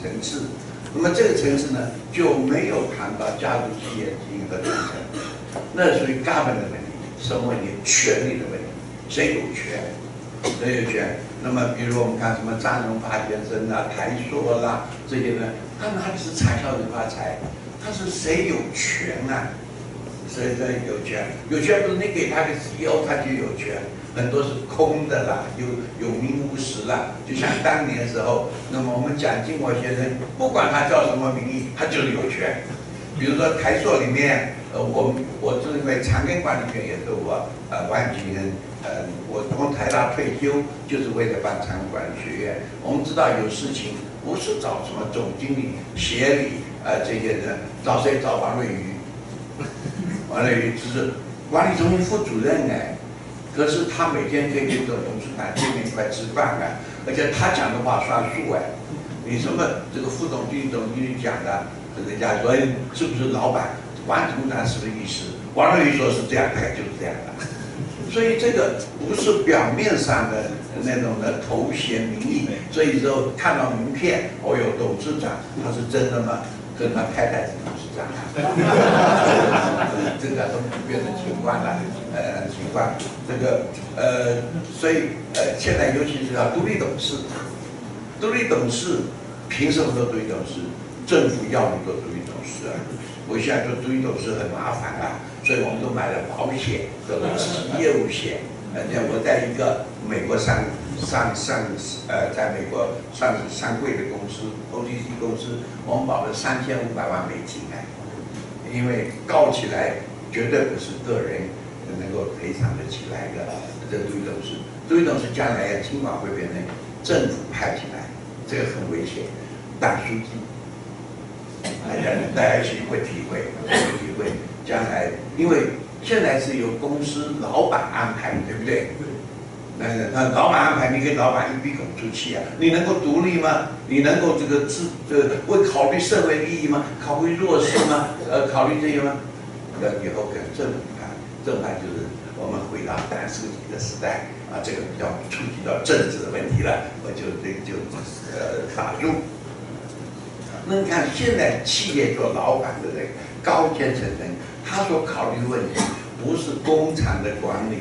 层次。那么这个层次呢，就没有谈到家族企业经营的传承，那属于 government 的问题，什么问题？权力的问题，谁有权？谁有权？那么，比如我们看什么张荣发先生啊、台塑啦这些呢，他哪里是产销人发财？他是谁有权啊？所以说有权？有权不是你给他个 CEO 他就有权，很多是空的啦，有有名无实啦。就像当年时候，那么我们蒋经国先生，不管他叫什么名义，他就是有权。比如说台塑里面，呃，我我认为长庚管理权也是我呃万景恩，呃，我从台大退休就是为了办长庚管理学院。我们知道有事情不是找什么总经理、协理，呃，这些人找谁？找王瑞瑜。完了，只是管理中心副主任哎，可是他每天可以跟着董事长见面一块吃饭啊，而且他讲的话算数哎，你什么这个副总经理、总经理讲的，人家说是不是老板？管理总长是不是意思？王瑞宇说是这样，他就是这样的。所以这个不是表面上的那种的头衔名义，所以说看到名片，哦哟，董事长，他是真的吗？跟他太太是董事长，这个都普遍的情况了，呃，情况，这个呃，所以呃，现在尤其是要独立董事，独立董事凭什么做独立董事？政府要你做独立董事啊！我现在做独立董事很麻烦啊，所以我们都买了保险，做了业务险。呃，我在一个美国上。上上呃，在美国上上柜的公司，OTC 公司，我们保了三千五百万美金哎，因为告起来绝对不是个人能够赔偿得起来的，这独立董事，独立董事将来要尽管会变成政府派起来，这个很危险。大书记，大家大家一起会体会，会体会将来，因为现在是由公司老板安排，对不对？那那老板安排，你给老板一鼻孔出气啊？你能够独立吗？你能够这个自呃会考虑社会利益吗？考虑弱势吗？呃，考虑这些吗？那以后跟政府谈，政府就是我们回到单书记的时代啊，这个比较触及到政治的问题了，我就这个就呃打住。那你看现在企业做老板的人，高阶层人，他所考虑的问题不是工厂的管理。